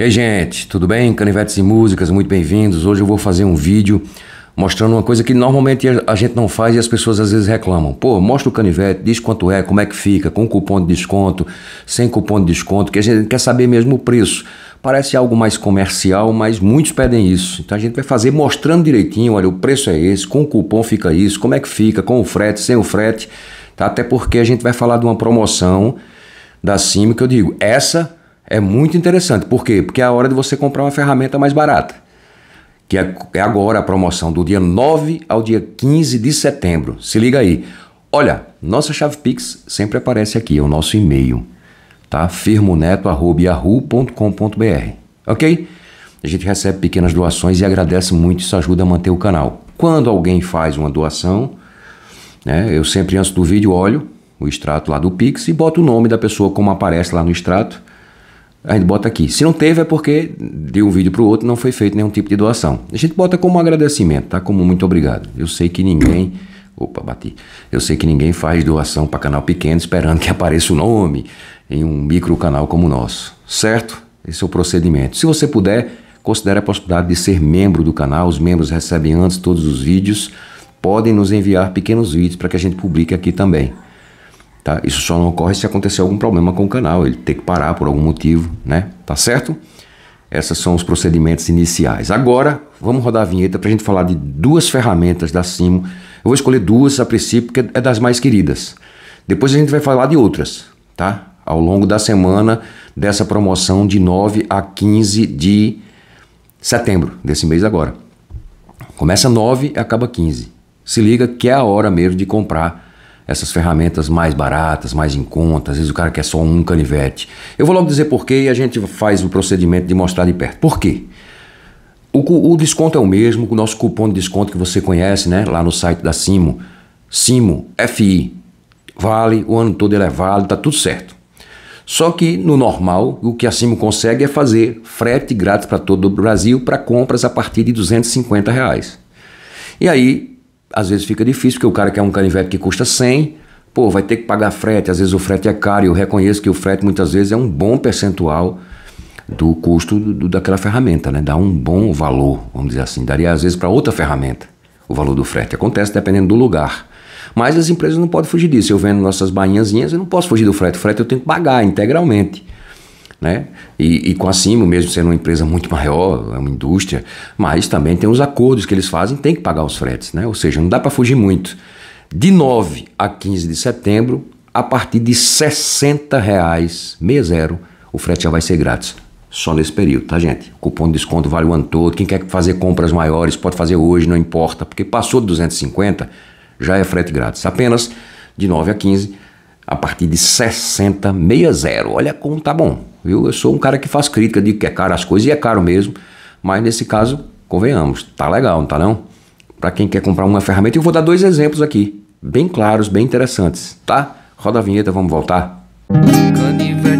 E aí, gente, tudo bem? Canivetes e Músicas, muito bem-vindos. Hoje eu vou fazer um vídeo mostrando uma coisa que normalmente a gente não faz e as pessoas às vezes reclamam. Pô, mostra o canivete, diz quanto é, como é que fica, com cupom de desconto, sem cupom de desconto, que a gente quer saber mesmo o preço. Parece algo mais comercial, mas muitos pedem isso. Então a gente vai fazer mostrando direitinho, olha, o preço é esse, com o cupom fica isso, como é que fica, com o frete, sem o frete, tá? Até porque a gente vai falar de uma promoção da Cimo que eu digo, essa é muito interessante. Por quê? Porque é a hora de você comprar uma ferramenta mais barata. Que é, é agora a promoção do dia 9 ao dia 15 de setembro. Se liga aí. Olha, nossa chave Pix sempre aparece aqui, é o nosso e-mail, tá? firmoneto.yahoo.com.br, ok? A gente recebe pequenas doações e agradece muito, isso ajuda a manter o canal. Quando alguém faz uma doação, né, eu sempre antes do vídeo olho o extrato lá do Pix e boto o nome da pessoa como aparece lá no extrato a gente bota aqui. Se não teve é porque de um vídeo para o outro não foi feito nenhum tipo de doação. A gente bota como agradecimento, tá? Como muito obrigado. Eu sei que ninguém. Opa, bati. Eu sei que ninguém faz doação para canal pequeno esperando que apareça o nome em um micro canal como o nosso. Certo? Esse é o procedimento. Se você puder, considere a possibilidade de ser membro do canal. Os membros recebem antes todos os vídeos. Podem nos enviar pequenos vídeos para que a gente publique aqui também. Tá? Isso só não ocorre se acontecer algum problema com o canal, ele ter que parar por algum motivo, né? Tá certo? Esses são os procedimentos iniciais. Agora, vamos rodar a vinheta para a gente falar de duas ferramentas da Simo. Eu vou escolher duas a princípio, porque é das mais queridas. Depois a gente vai falar de outras, tá? Ao longo da semana dessa promoção de 9 a 15 de setembro, desse mês agora. Começa 9 e acaba 15. Se liga que é a hora mesmo de comprar essas ferramentas mais baratas, mais em conta, às vezes o cara quer só um canivete. Eu vou logo dizer por quê e a gente faz o procedimento de mostrar de perto. Por quê? O, o, desconto é o mesmo, o nosso cupom de desconto que você conhece, né? Lá no site da Simo, Simo FI, vale, o ano todo ele é válido, tá tudo certo. Só que no normal, o que a Simo consegue é fazer frete grátis para todo o Brasil para compras a partir de 250 reais. E aí às vezes fica difícil, porque o cara quer um canivete que custa 100, pô, vai ter que pagar frete, às vezes o frete é caro, e eu reconheço que o frete muitas vezes é um bom percentual do custo do, daquela ferramenta, né? Dá um bom valor, vamos dizer assim, daria às vezes para outra ferramenta o valor do frete. Acontece dependendo do lugar. Mas as empresas não podem fugir disso. Eu vendo nossas bainhazinhas, eu não posso fugir do frete. O frete eu tenho que pagar integralmente né? E, e, com a Simo, mesmo sendo uma empresa muito maior, é uma indústria, mas também tem os acordos que eles fazem, tem que pagar os fretes, né? Ou seja, não dá para fugir muito. De 9 a 15 de setembro, a partir de 60 reais, 60, o frete já vai ser grátis. Só nesse período, tá, gente? O cupom de desconto vale o ano todo. Quem quer fazer compras maiores pode fazer hoje, não importa, porque passou de 250, já é frete grátis. Apenas de 9 a 15, a partir de 60, 60. Olha como tá bom viu? Eu sou um cara que faz crítica, de que é caro as coisas e é caro mesmo, mas nesse caso, convenhamos, tá legal, não tá não? Para quem quer comprar uma ferramenta, eu vou dar dois exemplos aqui, bem claros, bem interessantes, tá? Roda a vinheta, vamos voltar. Canivete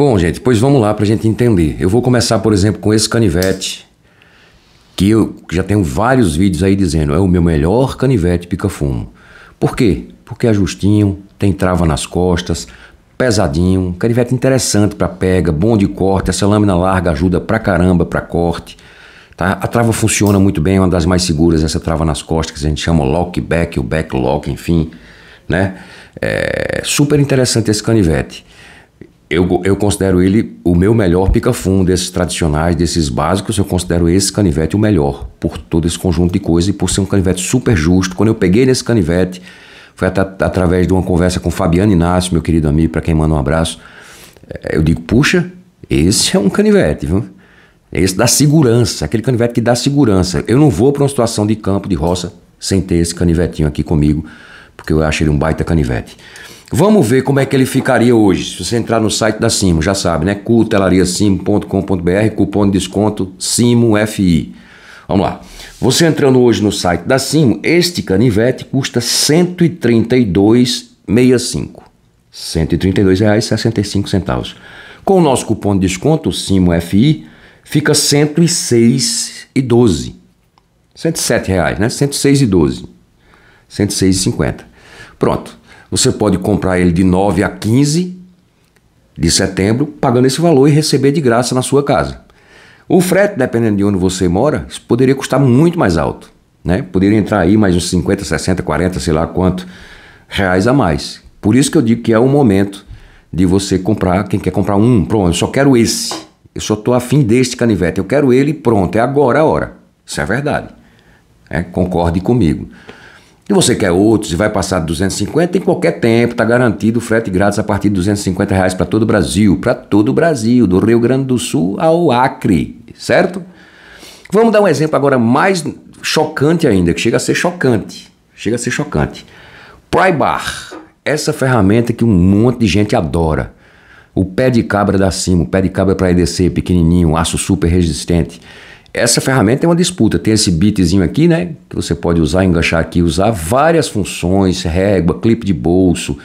Bom, gente, pois vamos lá para a gente entender. Eu vou começar, por exemplo, com esse canivete que eu já tenho vários vídeos aí dizendo é o meu melhor canivete pica-fumo. Por quê? Porque é justinho, tem trava nas costas, pesadinho, canivete interessante para pega, bom de corte, essa lâmina larga ajuda pra caramba para corte. Tá? A trava funciona muito bem, é uma das mais seguras, essa trava nas costas, que a gente chama lock back, o back lock, enfim. Né? É super interessante esse canivete eu, eu considero ele o meu melhor pica-fundo desses tradicionais, desses básicos. Eu considero esse canivete o melhor por todo esse conjunto de coisas e por ser um canivete super justo. Quando eu peguei nesse canivete, foi at através de uma conversa com Fabiano Inácio, meu querido amigo, para quem manda um abraço. É, eu digo, puxa, esse é um canivete, viu? Esse dá segurança, aquele canivete que dá segurança. Eu não vou para uma situação de campo, de roça, sem ter esse canivetinho aqui comigo, porque eu acho ele um baita canivete. Vamos ver como é que ele ficaria hoje. Se você entrar no site da Simo, já sabe, né? cutelariacimo.com.br, cupom de desconto SIMOFI. Vamos lá. Você entrando hoje no site da Simo, este canivete custa R$ 132,65. R$ 132,65. Com o nosso cupom de desconto SIMOFI, fica R$ 106,12. 107 reais, né? 106,12. 106,50. Pronto. Você pode comprar ele de 9 a 15 de setembro, pagando esse valor e receber de graça na sua casa. O frete, dependendo de onde você mora, poderia custar muito mais alto. Né? Poderia entrar aí mais uns 50, 60, 40, sei lá quanto reais a mais. Por isso que eu digo que é o momento de você comprar, quem quer comprar um, pronto, eu só quero esse. Eu só estou afim deste canivete, eu quero ele pronto, é agora a hora. Isso é verdade. É, concorde comigo. Se você quer outros e vai passar de 250, em qualquer tempo, está garantido frete grátis a partir de 250 reais para todo o Brasil, para todo o Brasil, do Rio Grande do Sul ao Acre, certo? Vamos dar um exemplo agora mais chocante ainda, que chega a ser chocante. Chega a ser chocante. Prybar, essa ferramenta que um monte de gente adora. O pé de cabra da cima, o pé de cabra para EDC pequenininho, aço super resistente. Essa ferramenta é uma disputa. Tem esse bitzinho aqui, né? Que você pode usar, enganchar aqui, usar várias funções, régua, clipe de bolso,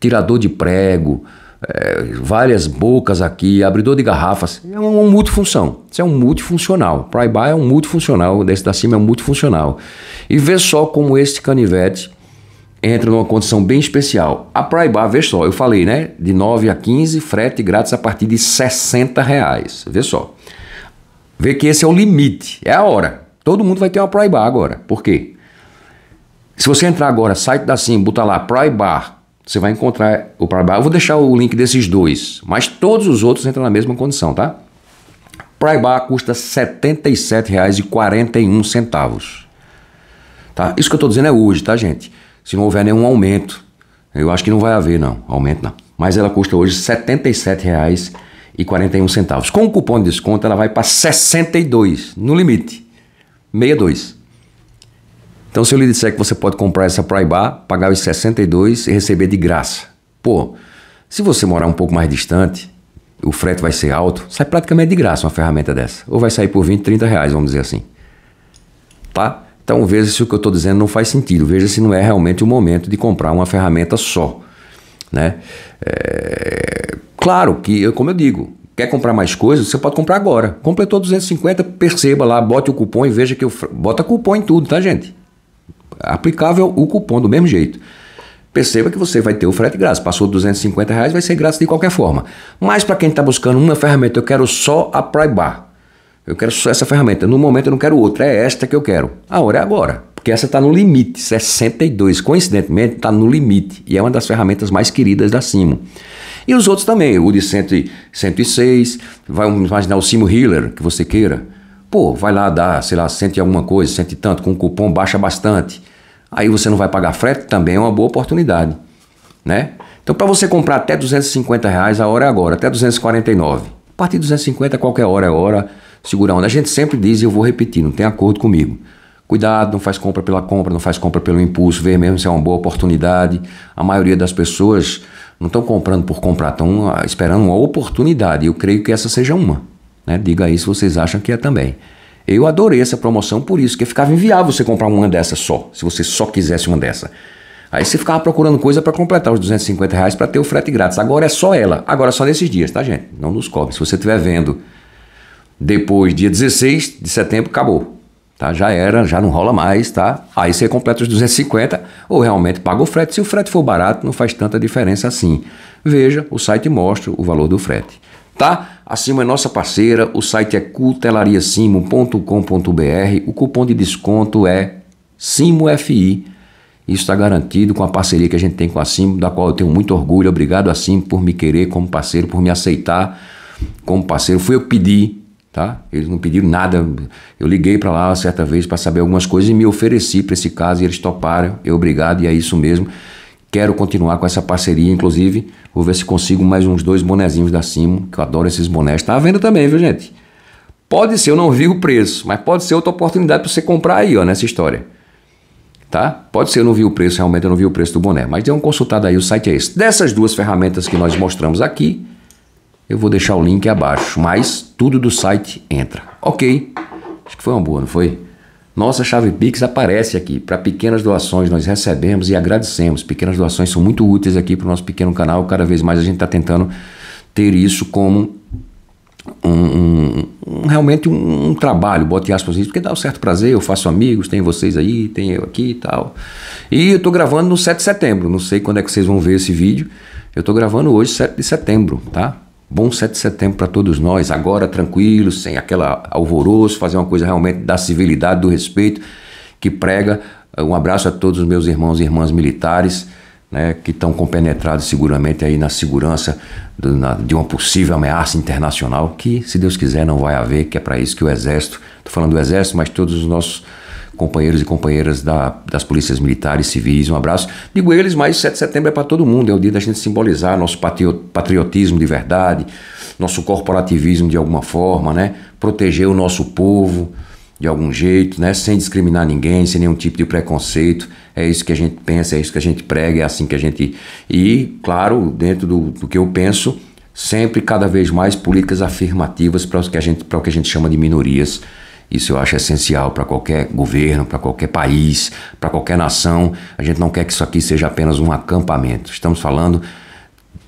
tirador de prego, é, várias bocas aqui, abridor de garrafas. É uma, multifunção. Isso é um multifuncional. Prybar é um multifuncional, desse da cima é um multifuncional. E vê só como esse canivete entra numa condição bem especial. A Prybar, vê só, eu falei, né? De 9 a 15, frete grátis a partir de 60 reais. Vê só. Vê que esse é o limite, é a hora. Todo mundo vai ter uma Prybar agora. Por quê? Se você entrar agora, site da Sim, botar lá Prybar, você vai encontrar o Prybar. Eu vou deixar o link desses dois, mas todos os outros entram na mesma condição, tá? Prybar custa R$ 77,41. Tá? Isso que eu estou dizendo é hoje, tá, gente? Se não houver nenhum aumento, eu acho que não vai haver, não, aumento não. Mas ela custa hoje R$ 77,41 e 41 centavos. Com o cupom de desconto ela vai para 62 no limite. 62. Então se eu lhe disser que você pode comprar essa Prybar, pagar os 62 e receber de graça. Pô, se você morar um pouco mais distante, o frete vai ser alto, sai praticamente de graça uma ferramenta dessa. Ou vai sair por 20, 30 reais, vamos dizer assim. Tá? Então veja se o que eu estou dizendo não faz sentido. Veja se não é realmente o momento de comprar uma ferramenta só. Né? É... Claro que, como eu digo, quer comprar mais coisas, você pode comprar agora. Completou 250, perceba lá, bote o cupom e veja que eu. Bota cupom em tudo, tá, gente? Aplicável o cupom do mesmo jeito. Perceba que você vai ter o frete grátis. Passou 250 reais, vai ser grátis de qualquer forma. Mas para quem está buscando uma ferramenta, eu quero só a Prybar. Eu quero só essa ferramenta. No momento eu não quero outra, é esta que eu quero. A hora é agora. Porque essa está no limite, 62. Coincidentemente, está no limite. E é uma das ferramentas mais queridas da Simo. E os outros também, o de 100, 106, vai imaginar o Simo Healer, que você queira. Pô, vai lá dar, sei lá, cento e alguma coisa, cento e tanto, com cupom baixa bastante. Aí você não vai pagar frete, também é uma boa oportunidade, né? Então, para você comprar até 250 reais, a hora é agora, até 249. A partir de 250, qualquer hora é hora, segura onda. A gente sempre diz, e eu vou repetir, não tem acordo comigo. Cuidado, não faz compra pela compra, não faz compra pelo impulso, vê mesmo se é uma boa oportunidade. A maioria das pessoas não estão comprando por comprar, estão ah, esperando uma oportunidade. Eu creio que essa seja uma. Né? Diga aí se vocês acham que é também. Eu adorei essa promoção por isso, que ficava inviável você comprar uma dessa só, se você só quisesse uma dessa. Aí você ficava procurando coisa para completar os 250 reais para ter o frete grátis. Agora é só ela. Agora só nesses dias, tá, gente? Não nos cobre. Se você estiver vendo depois, dia 16 de setembro, acabou. Tá? Já era, já não rola mais, tá? Aí você completa os 250 ou realmente paga o frete. Se o frete for barato, não faz tanta diferença assim. Veja, o site mostra o valor do frete. Tá? Acima é nossa parceira, o site é cutelariacimo.com.br, o cupom de desconto é SIMOFI. Isso está garantido com a parceria que a gente tem com a Simo, da qual eu tenho muito orgulho. Obrigado a Simo por me querer como parceiro, por me aceitar como parceiro. Fui eu que pedi, tá? Eles não pediram nada. Eu liguei para lá certa vez para saber algumas coisas e me ofereci para esse caso e eles toparam. Eu obrigado e é isso mesmo. Quero continuar com essa parceria, inclusive vou ver se consigo mais uns dois bonezinhos da Simo, que eu adoro esses bonés. Tá à venda também, viu, gente? Pode ser, eu não vi o preço, mas pode ser outra oportunidade para você comprar aí, ó, nessa história. Tá? Pode ser, eu não vi o preço, realmente eu não vi o preço do boné, mas dê uma consultada aí, o site é esse. Dessas duas ferramentas que nós mostramos aqui, eu vou deixar o link abaixo, mas tudo do site entra. Ok, acho que foi uma boa, não foi? Nossa chave Pix aparece aqui. Para pequenas doações nós recebemos e agradecemos. Pequenas doações são muito úteis aqui para o nosso pequeno canal. Cada vez mais a gente está tentando ter isso como um, um, um, realmente um, um, trabalho, bote aspas isso, porque dá um certo prazer, eu faço amigos, tem vocês aí, tem eu aqui e tal. E eu estou gravando no 7 de setembro, não sei quando é que vocês vão ver esse vídeo. Eu estou gravando hoje, 7 de setembro, tá? Bom 7 de setembro para todos nós, agora tranquilos, sem aquela alvoroço, fazer uma coisa realmente da civilidade, do respeito que prega. Um abraço a todos os meus irmãos e irmãs militares né, que estão compenetrados seguramente aí na segurança do, na, de uma possível ameaça internacional, que, se Deus quiser, não vai haver, que é para isso que o Exército, estou falando do Exército, mas todos os nossos companheiros e companheiras da, das polícias militares, civis, um abraço. Digo eles, mas 7 de setembro é para todo mundo, é o dia da gente simbolizar nosso patriotismo de verdade, nosso corporativismo de alguma forma, né? proteger o nosso povo, de algum jeito, né? sem discriminar ninguém, sem nenhum tipo de preconceito. É isso que a gente pensa, é isso que a gente prega, é assim que a gente. E, claro, dentro do, do que eu penso, sempre cada vez mais políticas afirmativas para o que a gente, para o que a gente chama de minorias. Isso eu acho essencial para qualquer governo, para qualquer país, para qualquer nação. A gente não quer que isso aqui seja apenas um acampamento. Estamos falando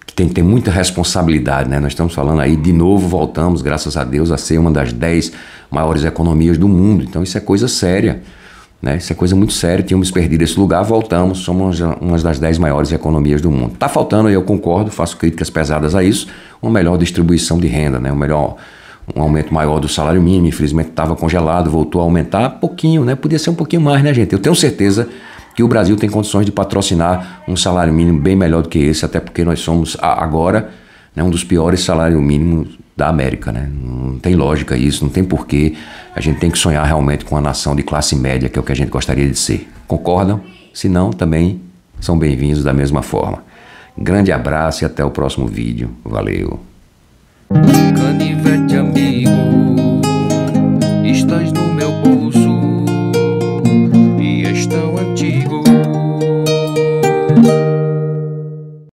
que tem que ter muita responsabilidade, né? Nós estamos falando aí, de novo, voltamos, graças a Deus, a ser uma das dez maiores economias do mundo. Então isso é coisa séria. Né? Isso é coisa muito séria. Tínhamos perdido esse lugar, voltamos, somos uma das dez maiores economias do mundo. Está faltando, eu concordo, faço críticas pesadas a isso, uma melhor distribuição de renda, né? um, melhor, um aumento maior do salário mínimo. Infelizmente estava congelado, voltou a aumentar pouquinho, né? podia ser um pouquinho mais, né, gente? Eu tenho certeza que o Brasil tem condições de patrocinar um salário mínimo bem melhor do que esse, até porque nós somos agora né, um dos piores salários mínimos da América, né? Não tem lógica isso, não tem porquê. A gente tem que sonhar realmente com uma nação de classe média, que é o que a gente gostaria de ser. Concordam? Se não, também são bem-vindos da mesma forma. Grande abraço e até o próximo vídeo. Valeu! Canivete